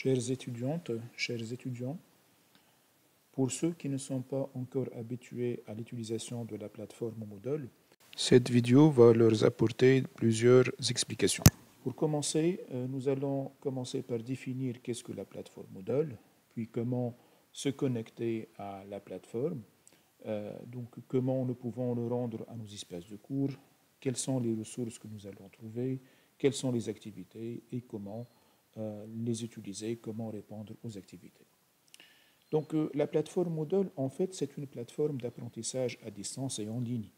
Chères étudiantes, chers étudiants, pour ceux qui ne sont pas encore habitués à l'utilisation de la plateforme Moodle, cette vidéo va leur apporter plusieurs explications. Pour commencer, euh, nous allons commencer par définir qu'est-ce que la plateforme Moodle, puis comment se connecter à la plateforme, euh, donc comment nous pouvons nous rendre à nos espaces de cours, quelles sont les ressources que nous allons trouver, quelles sont les activités et comment euh, les utiliser, comment répondre aux activités. Donc euh, la plateforme Moodle, en fait, c'est une plateforme d'apprentissage à distance et en ligne.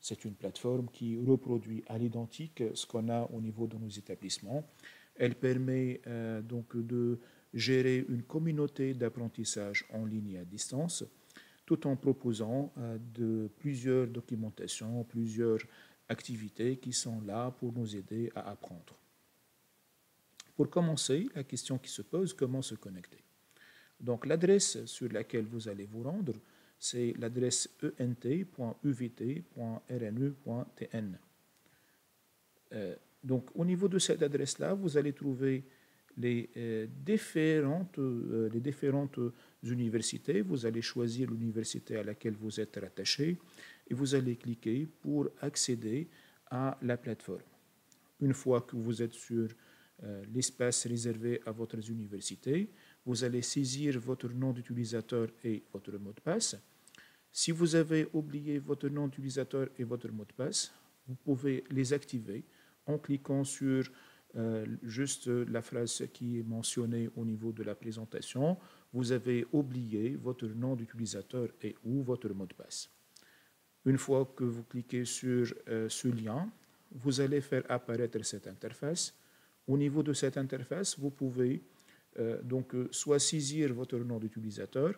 C'est une plateforme qui reproduit à l'identique ce qu'on a au niveau de nos établissements. Elle permet euh, donc de gérer une communauté d'apprentissage en ligne et à distance, tout en proposant de plusieurs documentations, plusieurs activités qui sont là pour nous aider à apprendre. Pour commencer, la question qui se pose, comment se connecter Donc l'adresse sur laquelle vous allez vous rendre, c'est l'adresse ent.uvt.rnu.tn. Euh, donc au niveau de cette adresse-là, vous allez trouver les, euh, différentes, euh, les différentes universités. Vous allez choisir l'université à laquelle vous êtes rattaché et vous allez cliquer pour accéder à la plateforme. Une fois que vous êtes sur l'espace réservé à votre université. Vous allez saisir votre nom d'utilisateur et votre mot de passe. Si vous avez oublié votre nom d'utilisateur et votre mot de passe, vous pouvez les activer en cliquant sur euh, juste la phrase qui est mentionnée au niveau de la présentation. Vous avez oublié votre nom d'utilisateur et ou votre mot de passe. Une fois que vous cliquez sur euh, ce lien, vous allez faire apparaître cette interface au niveau de cette interface, vous pouvez euh, donc euh, soit saisir votre nom d'utilisateur,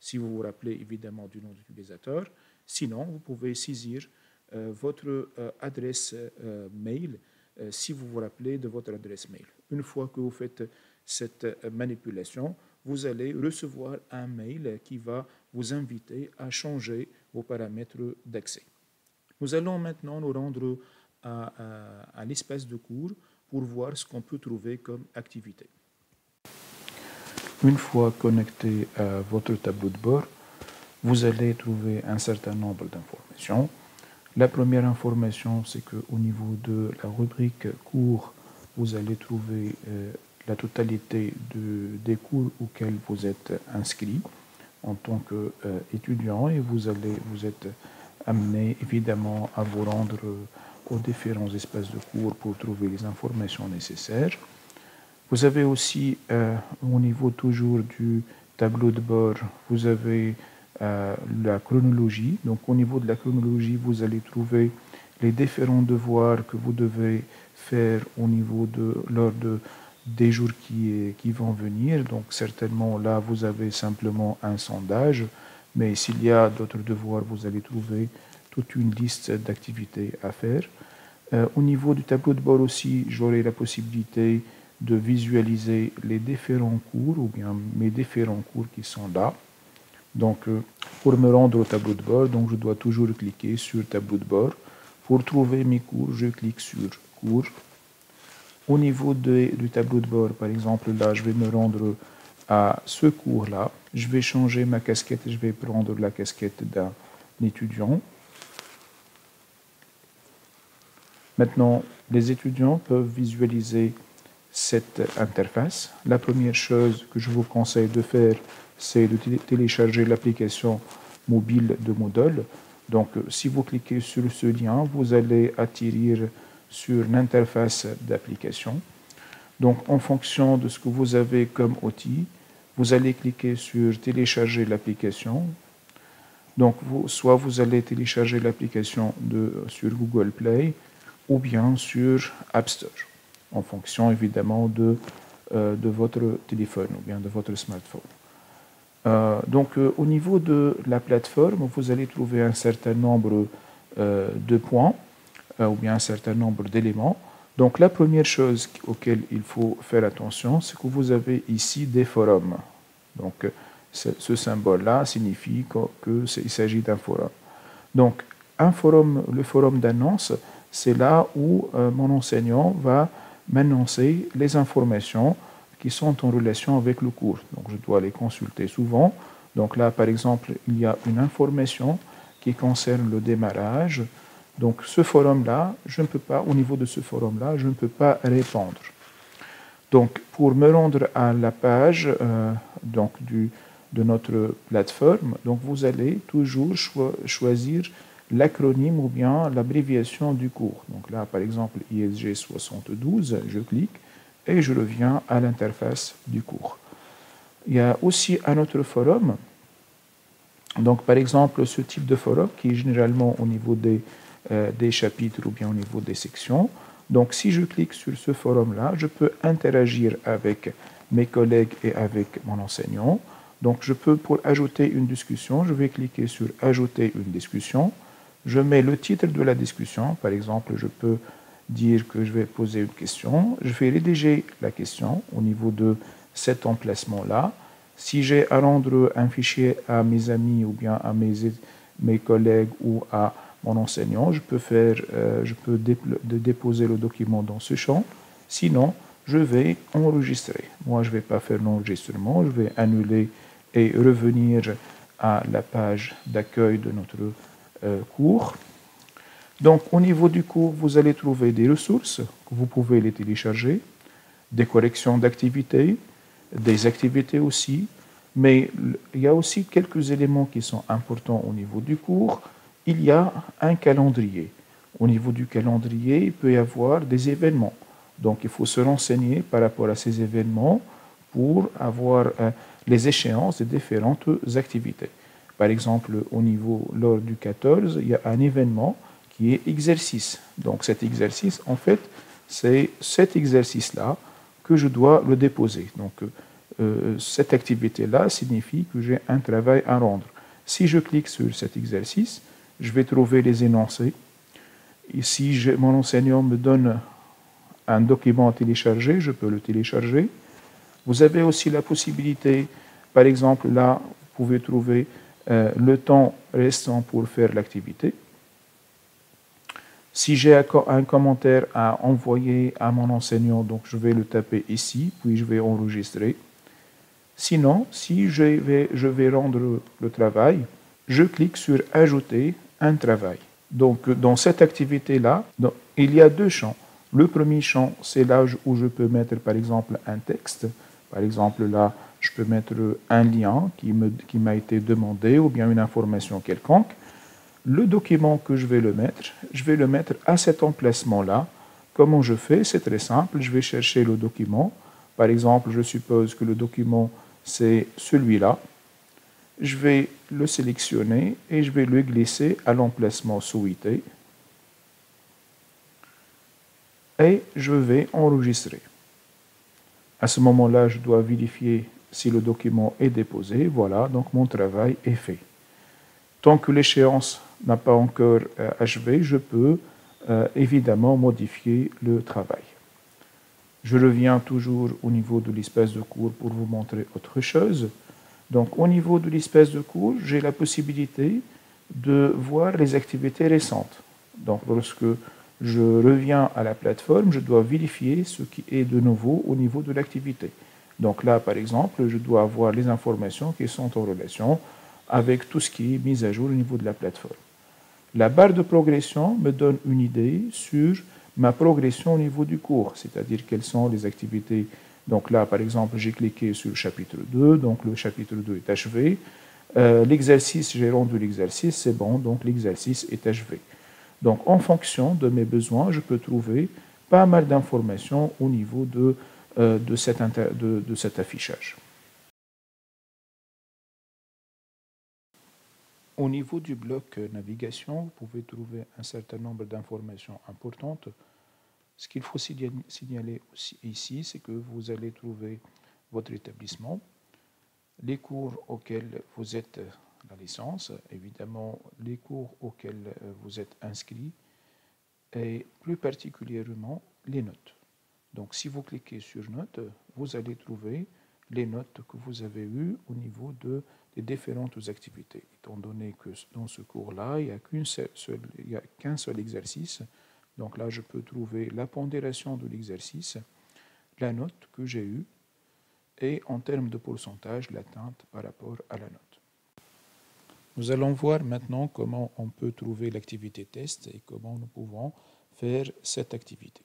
si vous vous rappelez évidemment du nom d'utilisateur, sinon vous pouvez saisir euh, votre adresse mail si vous vous rappelez de votre adresse mail. Une fois que vous faites cette manipulation, vous allez recevoir un mail qui va vous inviter à changer vos paramètres d'accès. Nous allons maintenant nous rendre à, à l'espace de cours voir ce qu'on peut trouver comme activité. Une fois connecté à votre tableau de bord, vous allez trouver un certain nombre d'informations. La première information, c'est qu'au niveau de la rubrique cours, vous allez trouver euh, la totalité de, des cours auxquels vous êtes inscrit en tant qu'étudiant et vous, allez, vous êtes amené évidemment à vous rendre aux différents espaces de cours pour trouver les informations nécessaires. Vous avez aussi, euh, au niveau toujours du tableau de bord, vous avez euh, la chronologie. Donc au niveau de la chronologie, vous allez trouver les différents devoirs que vous devez faire au niveau de lors de des jours qui, qui vont venir. Donc certainement là, vous avez simplement un sondage, mais s'il y a d'autres devoirs, vous allez trouver toute une liste d'activités à faire. Euh, au niveau du tableau de bord aussi, j'aurai la possibilité de visualiser les différents cours ou bien mes différents cours qui sont là. Donc, euh, pour me rendre au tableau de bord, donc je dois toujours cliquer sur tableau de bord. Pour trouver mes cours, je clique sur cours. Au niveau du tableau de bord, par exemple, là, je vais me rendre à ce cours-là. Je vais changer ma casquette, je vais prendre la casquette d'un étudiant. Maintenant, les étudiants peuvent visualiser cette interface. La première chose que je vous conseille de faire, c'est de télécharger l'application mobile de Moodle. Donc, si vous cliquez sur ce lien, vous allez atterrir sur l'interface d'application. Donc, en fonction de ce que vous avez comme outil, vous allez cliquer sur télécharger l'application. Donc, soit vous allez télécharger l'application sur Google Play, ou bien sur App Store, en fonction évidemment de, euh, de votre téléphone ou bien de votre smartphone. Euh, donc euh, au niveau de la plateforme, vous allez trouver un certain nombre de points ou bien un certain nombre d'éléments. Donc la première chose auquel il faut faire attention, c'est que vous avez ici des forums. Donc ce symbole-là signifie qu'il s'agit d'un forum. Donc un forum, le forum d'annonce, c'est là où euh, mon enseignant va m'annoncer les informations qui sont en relation avec le cours. Donc je dois les consulter souvent. Donc là, par exemple, il y a une information qui concerne le démarrage. Donc ce forum-là, je ne peux pas, au niveau de ce forum-là, je ne peux pas répondre. Donc pour me rendre à la page euh, donc, du, de notre plateforme, donc vous allez toujours choisir l'acronyme ou bien l'abréviation du cours. Donc là, par exemple, ISG 72, je clique et je reviens à l'interface du cours. Il y a aussi un autre forum. Donc, par exemple, ce type de forum qui est généralement au niveau des, euh, des chapitres ou bien au niveau des sections. Donc, si je clique sur ce forum-là, je peux interagir avec mes collègues et avec mon enseignant. Donc, je peux, pour ajouter une discussion, je vais cliquer sur Ajouter une discussion. Je mets le titre de la discussion. Par exemple, je peux dire que je vais poser une question. Je vais rédiger la question au niveau de cet emplacement-là. Si j'ai à rendre un fichier à mes amis ou bien à mes, collègues ou à mon enseignant, je peux, euh, je peux déposer le document dans ce champ. Sinon, je vais enregistrer. Moi, je ne vais pas faire l'enregistrement, je vais annuler et revenir à la page d'accueil de notre cours. Donc, au niveau du cours, vous allez trouver des ressources vous pouvez les télécharger, des corrections d'activités, des activités aussi, mais il y a aussi quelques éléments qui sont importants au niveau du cours. Il y a un calendrier. Au niveau du calendrier, il peut y avoir des événements. Donc, il faut se renseigner par rapport à ces événements pour avoir euh, les échéances des différentes activités. Par exemple, au niveau, lors du 14, il y a un événement qui est exercice. Donc cet exercice, en fait, c'est cet exercice-là que je dois le déposer. Donc euh, cette activité-là signifie que j'ai un travail à rendre. Si je clique sur cet exercice, je vais trouver les énoncés. Si mon enseignant me donne un document à télécharger, je peux le télécharger. Vous avez aussi la possibilité, par exemple, là, vous pouvez trouver le temps restant pour faire l'activité. Si j'ai un commentaire à envoyer à mon enseignant, donc je vais le taper ici, puis je vais enregistrer. Sinon, si je vais, je vais rendre le travail, je clique sur Ajouter un travail. Donc, dans cette activité-là, il y a deux champs. Le premier champ, c'est là où je peux mettre, par exemple, un texte. Par exemple, là, je peux mettre un lien qui m'a qui été demandé ou bien une information quelconque. Le document que je vais le mettre, je vais le mettre à cet emplacement-là. Comment je fais? C'est très simple. Je vais chercher le document. Par exemple, je suppose que le document, c'est celui-là. Je vais le sélectionner et je vais le glisser à l'emplacement souhaité. Et je vais enregistrer. À ce moment-là, je dois vérifier si le document est déposé, voilà, donc mon travail est fait. Tant que l'échéance n'a pas encore euh, achevé, je peux euh, évidemment modifier le travail. Je reviens toujours au niveau de l'espace de cours pour vous montrer autre chose. Donc au niveau de l'espace de cours, j'ai la possibilité de voir les activités récentes. Donc lorsque je reviens à la plateforme, je dois vérifier ce qui est de nouveau au niveau de l'activité. Donc là, par exemple, je dois avoir les informations qui sont en relation avec tout ce qui est mis à jour au niveau de la plateforme. La barre de progression me donne une idée sur ma progression au niveau du cours, c'est-à-dire quelles sont les activités. Donc là, par exemple, j'ai cliqué sur le chapitre 2, donc le chapitre 2 est achevé. Euh, l'exercice, j'ai rendu l'exercice, c'est bon, donc l'exercice est achevé. Donc en fonction de mes besoins, je peux trouver pas mal d'informations au niveau de de, cet de, cet affichage. Au niveau du bloc navigation, vous pouvez trouver un certain nombre d'informations importantes. Ce qu'il faut signaler aussi ici, c'est que vous allez trouver votre établissement, les cours auxquels vous êtes la licence, évidemment les cours auxquels vous êtes inscrit, et plus particulièrement les notes. Donc si vous cliquez sur Notes, vous allez trouver les notes que vous avez eues au niveau de, des différentes activités. Étant donné que dans ce cours-là, il n'y a qu'un seul, exercice, donc là je peux trouver la pondération de l'exercice, la note que j'ai eue, et en termes de pourcentage l'atteinte par rapport à la note. Nous allons voir maintenant comment on peut trouver l'activité test et comment nous pouvons faire cette activité.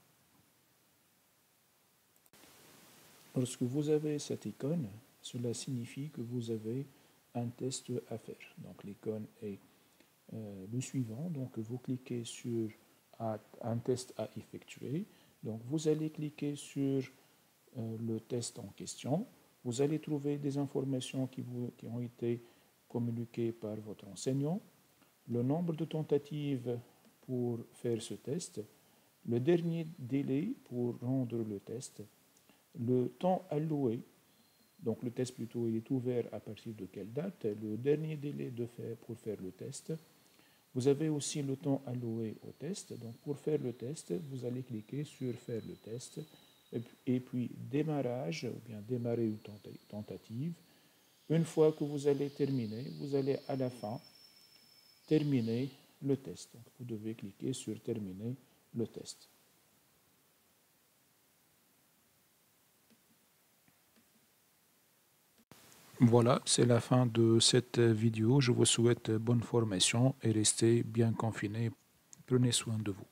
Lorsque vous avez cette icône, cela signifie que vous avez un test à faire. Donc l'icône est euh, le suivant. Donc vous cliquez sur un test à effectuer. Donc vous allez cliquer sur euh, le test en question. Vous allez trouver des informations qui, ont été communiquées par votre enseignant, le nombre de tentatives pour faire ce test, le dernier délai pour rendre le test, le temps alloué, donc le test plutôt il est ouvert à partir de quelle date, le dernier délai de faire pour faire le test. Vous avez aussi le temps alloué au test. Donc pour faire le test, vous allez cliquer sur faire le test et puis démarrage ou bien démarrer une tentative. Une fois que vous allez terminer, vous allez à la fin terminer le test. Vous devez cliquer sur terminer le test. Voilà, c'est la fin de cette vidéo. Je vous souhaite bonne formation et restez bien confinés. Prenez soin de vous.